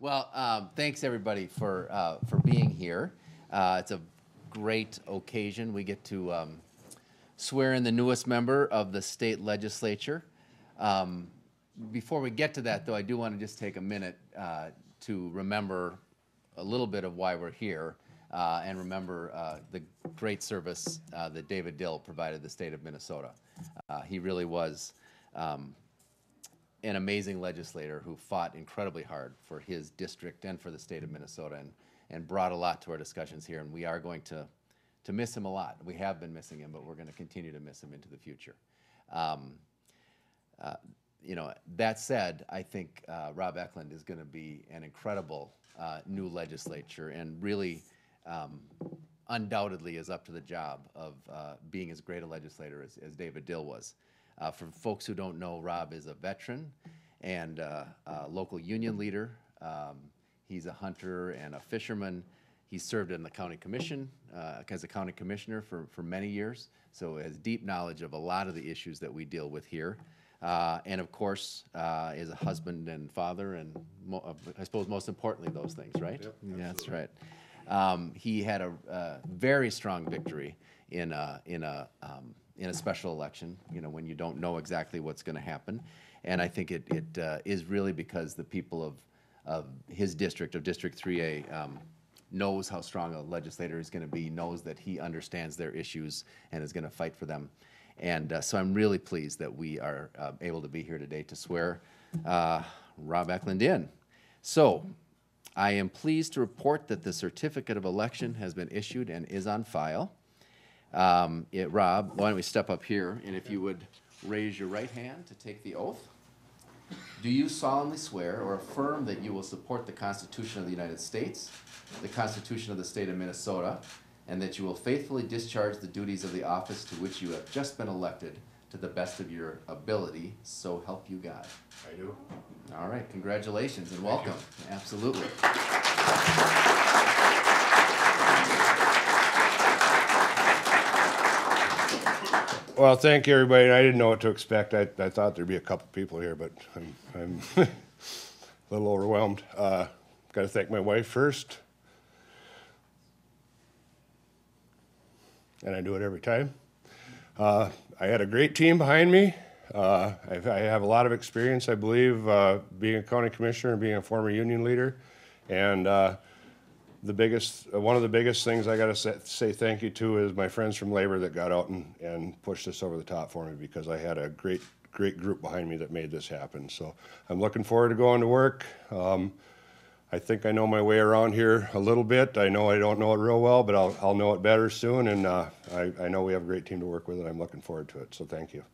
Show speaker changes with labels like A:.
A: Well, um, thanks everybody for uh, for being here. Uh, it's a great occasion. We get to um, swear in the newest member of the state legislature. Um, before we get to that, though, I do want to just take a minute uh, to remember a little bit of why we're here uh, and remember uh, the great service uh, that David Dill provided the state of Minnesota. He really was. Um, an amazing legislator who fought incredibly hard for his district and for the state of Minnesota and, and brought a lot to our discussions here. And we are going to, to miss him a lot. We have been missing him, but we're going to continue to miss him into the future. Um, uh, you know, that said, I think uh, Rob Ecklund is going to be an incredible uh, new legislature and really um, undoubtedly is up to the job of uh, being as great a legislator as, as David Dill was. Uh, for folks who don't know, Rob is a veteran and uh, a local union leader. Um, he's a hunter and a fisherman. He served in the county commission uh, as a county commissioner for, for many years, so has deep knowledge of a lot of the issues that we deal with here. Uh, and of course, uh, is a husband and father, and mo- uh, I suppose most importantly, those things, right?
B: Yep,
A: Yeah, That's right. Um, he had a, uh very strong victory in a, in a, um, in a special election, you know, when you don't know exactly what's going to happen. And I think it, it uh, is really because the people of, of his district, of District 3A, um, knows how strong a legislator is going to be, knows that he understands their issues and is going to fight for them. And uh, so I'm really pleased that we are uh, able to be here today to swear uh, Rob Ecklund in. So I am pleased to report that the certificate of election has been issued and is on file. Um, it- Rob, why don't we step up here, and if you would raise your right hand to take the oath? Do you solemnly swear or affirm that you will support the Constitution of the United States, the Constitution of the State of Minnesota, and that you will faithfully discharge the duties of the office to which you have just been elected to the best of your ability, so help you God?
B: I do.
A: All right, congratulations and welcome. Absolutely.
B: Well, thank you, everybody. I didn't know what to expect. I, I thought there'd be a couple people here, but I'm, I'm a little overwhelmed. Uh, Got to thank my wife first. And I do it every time. Uh, I had a great team behind me. Uh, I've, I have a lot of experience, I believe, uh, being a county commissioner and being a former union leader. And uh, the biggest, uh, one of the biggest things I gotta say, say thank you to is my friends from labor that got out and, and pushed this over the top for me because I had a great, great group behind me that made this happen. So I'm looking forward to going to work. Um, I think I know my way around here a little bit. I know I don't know it real well, but I'll, I'll know it better soon. And uh, I, I know we have a great team to work with, and I'm looking forward to it. So thank you.